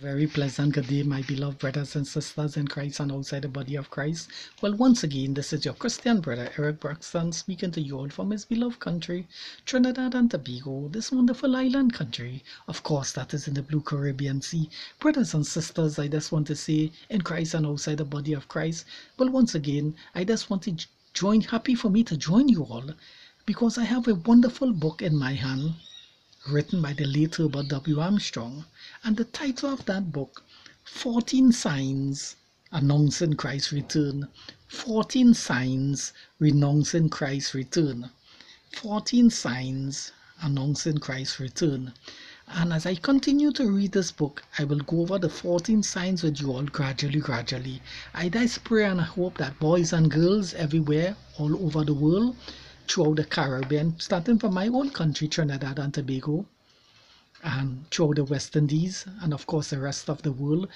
Very pleasant good day, my beloved brothers and sisters in Christ and outside the body of Christ. Well, once again, this is your Christian brother Eric Braxton speaking to you all from his beloved country, Trinidad and Tobago, this wonderful island country. Of course, that is in the blue Caribbean Sea. Brothers and sisters, I just want to say in Christ and outside the body of Christ. Well, once again, I just want to join, happy for me to join you all because I have a wonderful book in my hand written by the late Herbert W. Armstrong. And the title of that book, 14 Signs Announcing Christ's Return. 14 Signs Renouncing Christ's Return. 14 Signs Announcing Christ's Return. And as I continue to read this book, I will go over the 14 signs with you all gradually, gradually. I just pray and I hope that boys and girls everywhere, all over the world, throughout the Caribbean, starting from my own country, Trinidad and Tobago, and throughout the West Indies, and of course the rest of the world,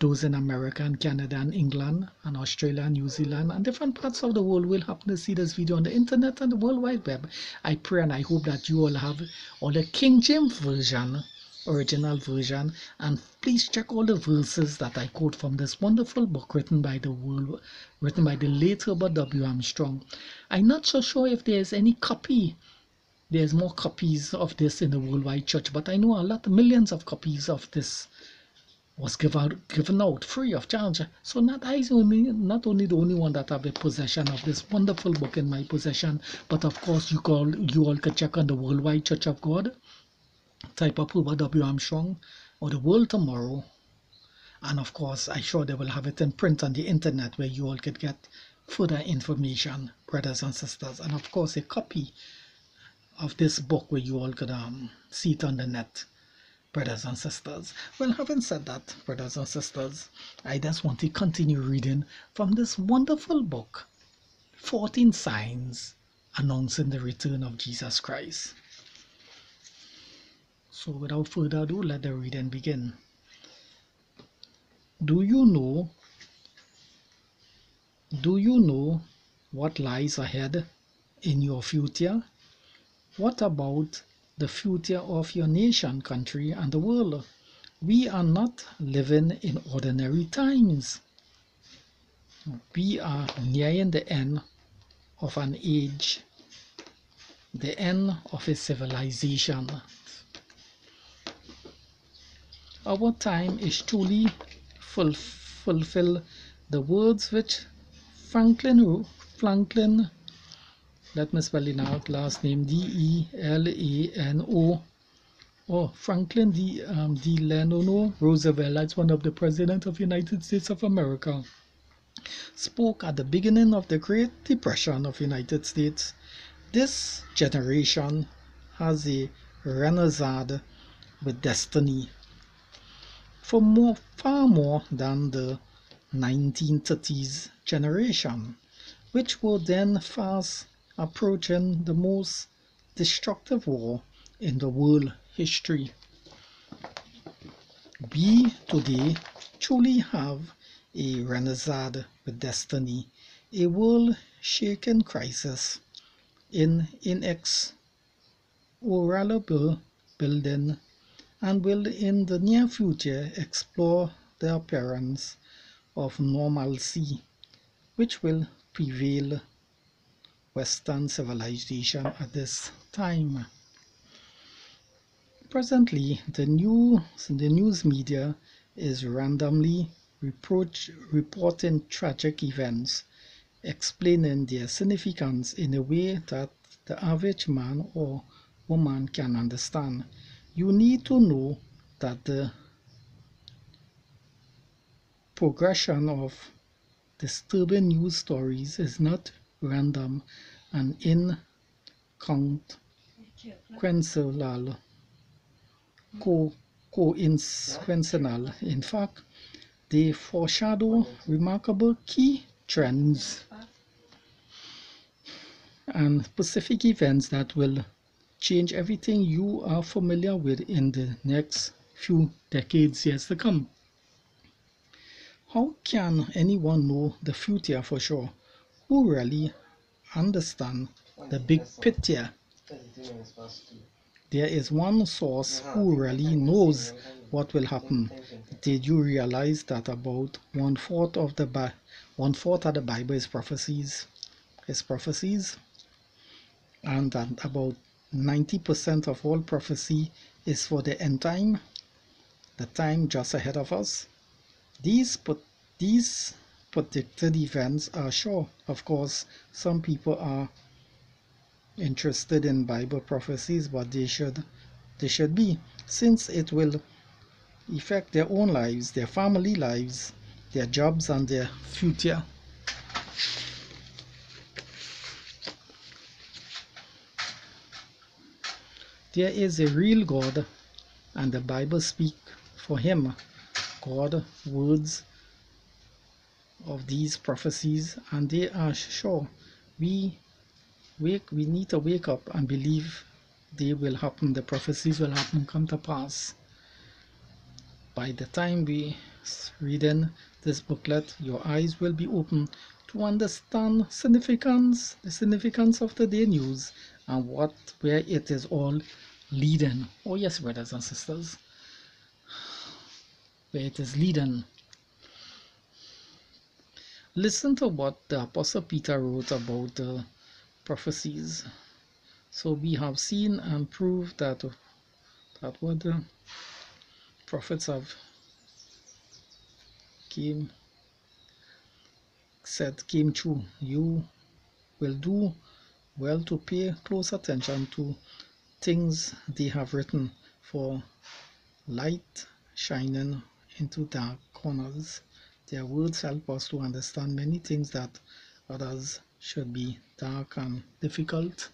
those in America and Canada and England and Australia and New Zealand and different parts of the world will happen to see this video on the internet and the World Wide Web. I pray and I hope that you all have all the King James Version original version and please check all the verses that I quote from this wonderful book written by the world written by the late Herbert W. Armstrong. I'm not so sure if there's any copy there's more copies of this in the worldwide church but I know a lot millions of copies of this was given out, given out free of charge. So not I only not only the only one that have a possession of this wonderful book in my possession, but of course you call you all can check on the Worldwide Church of God type up Herbert W. Armstrong or The World Tomorrow. And of course, I'm sure they will have it in print on the internet where you all could get further information, brothers and sisters. And of course, a copy of this book where you all could um, see it on the net, brothers and sisters. Well, having said that, brothers and sisters, I just want to continue reading from this wonderful book, 14 Signs Announcing the Return of Jesus Christ. So without further ado, let the reading begin. Do you know? Do you know what lies ahead in your future? What about the future of your nation, country, and the world? We are not living in ordinary times. We are nearing the end of an age, the end of a civilization. Our time is truly ful fulfill the words which Franklin Franklin let me spell it out last name D E L A N O. Oh Franklin D um, Delano Roosevelt that's one of the president of United States of America spoke at the beginning of the Great Depression of United States. This generation has a renaissance with destiny for more, far more than the 1930s generation, which were then fast approaching the most destructive war in the world history. We today truly have a renaissance with destiny, a world shaken crisis in inexorable building and will in the near future explore the appearance of normalcy which will prevail Western civilization at this time. Presently, the news, the news media is randomly reproach, reporting tragic events, explaining their significance in a way that the average man or woman can understand you need to know that the progression of disturbing news stories is not random and inconsequential co coincidental. In fact, they foreshadow remarkable key trends and specific events that will change everything you are familiar with in the next few decades yet to come. How can anyone know the future for sure? Who really understand the big picture? there is one source who really knows what will happen. Did you realize that about one fourth of the Bi- one fourth of the Bible is prophecies, is prophecies, and that about ninety percent of all prophecy is for the end time, the time just ahead of us. These but these predicted events are sure. Of course, some people are interested in Bible prophecies, but they should they should be, since it will affect their own lives, their family lives, their jobs, and their future. There is a real God, and the Bible speak for him. God words of these prophecies, and they are sure. We wake we need to wake up and believe they will happen the prophecies will happen come to pass by the time we reading this booklet your eyes will be open to understand significance the significance of the day news and what where it is all leading oh yes brothers and sisters where it is leading listen to what the apostle peter wrote about the prophecies. So we have seen and proved that that what the prophets have came said came true. You will do well to pay close attention to things they have written for light shining into dark corners. Their words help us to understand many things that others should be dark and difficult.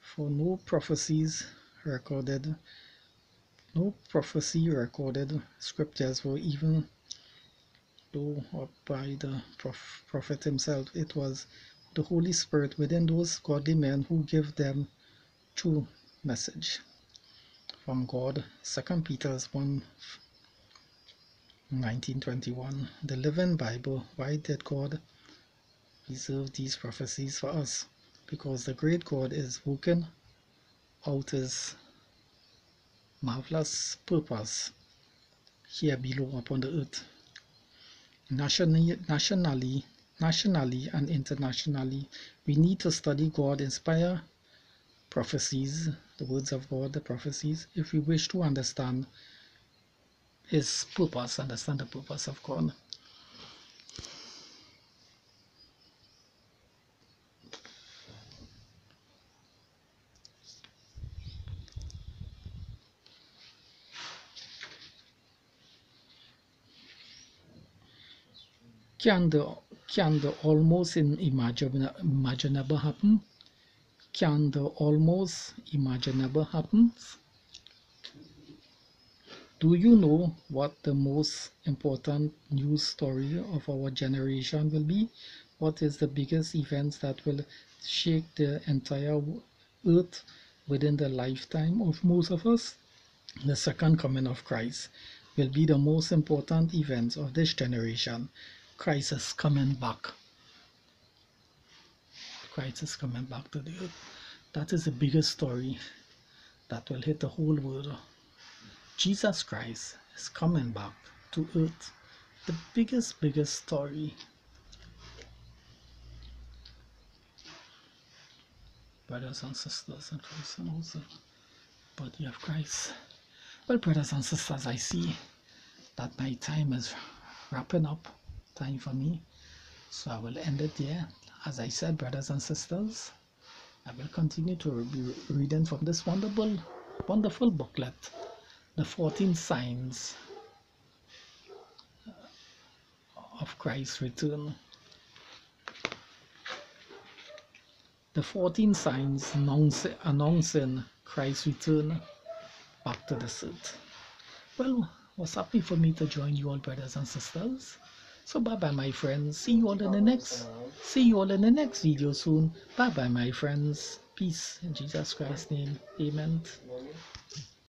For no prophecies recorded, no prophecy recorded scriptures were even though by the prophet himself. It was the Holy Spirit within those godly men who give them true message from God. Second Peter's 1 1921 The Living Bible Why did God reserve these prophecies for us? Because the great God is working out his marvelous purpose here below upon the earth. Nationally, nationally, nationally and internationally, we need to study God inspire prophecies, the words of God, the prophecies, if we wish to understand his purpose, understand the purpose of God. Can the can the almost imaginable happen? Can the almost imaginable happen? Do you know what the most important news story of our generation will be? What is the biggest event that will shake the entire earth within the lifetime of most of us? The second coming of Christ will be the most important event of this generation. Christ is coming back. Christ is coming back to the earth. That is the biggest story that will hit the whole world. Jesus Christ is coming back to earth. The biggest, biggest story. Brothers and sisters and Christ and also body of Christ. Well, brothers and sisters, I see that my time is wrapping up. Time for me. So I will end it there. As I said, brothers and sisters, I will continue to be reading from this wonderful, wonderful booklet the 14 signs of Christ's return. The 14 signs announcing uh, Christ's return back to the earth. Well, was happy for me to join you all, brothers and sisters. So bye bye, my friends. See you all in the next. See you all in the next video soon. Bye bye, my friends. Peace in Jesus Christ's name. Amen.